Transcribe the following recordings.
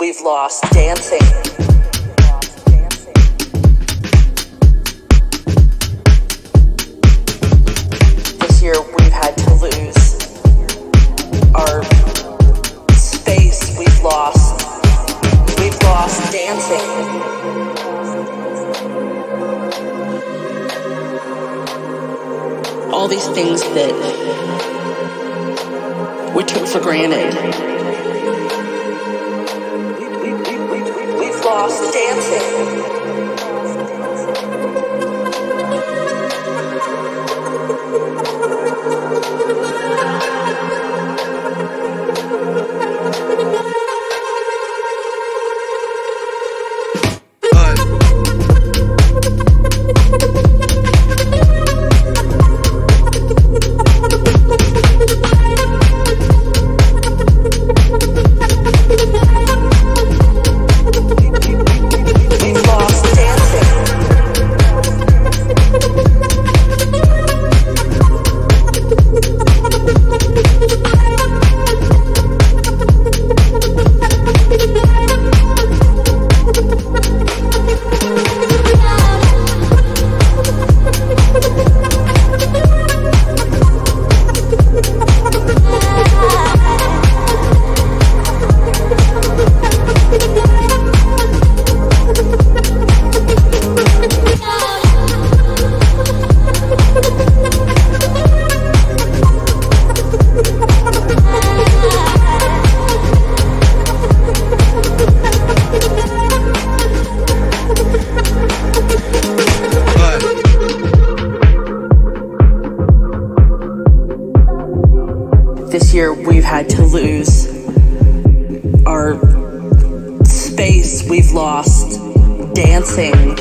We've lost dancing. This year we've had to lose our space. We've lost. We've lost dancing. All these things that we took for granted. Lost dancing. This year we've had to lose our space. We've lost dancing.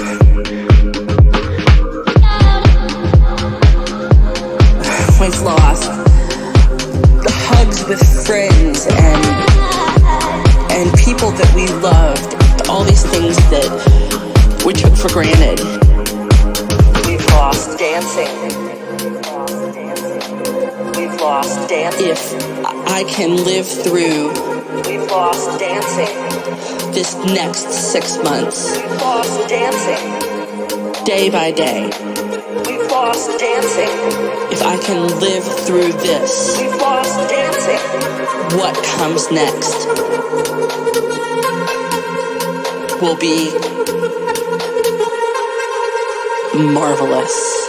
We've lost the hugs with friends and and people that we loved. All these things that we took for granted. We've lost dancing. We've lost dancing. If I can live through We've lost dancing. This next six months. We've lost dancing. Day by day. We've lost dancing. If I can live through this. We've lost dancing. What comes next will be marvelous.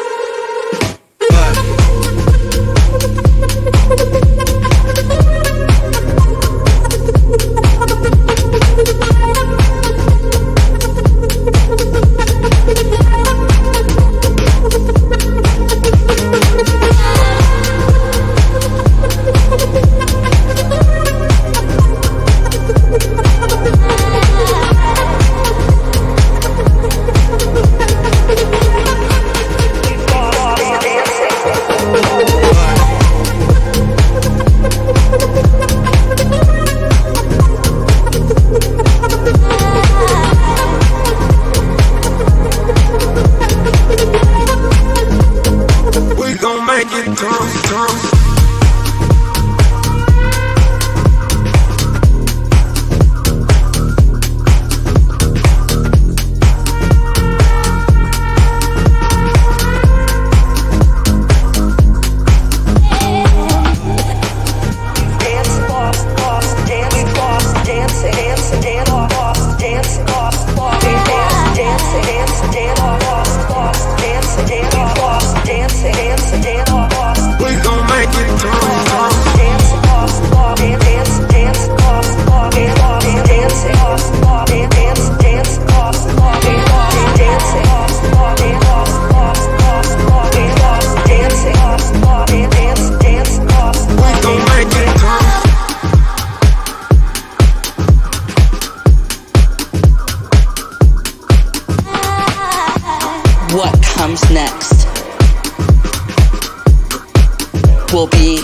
Will be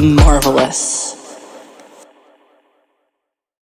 marvelous.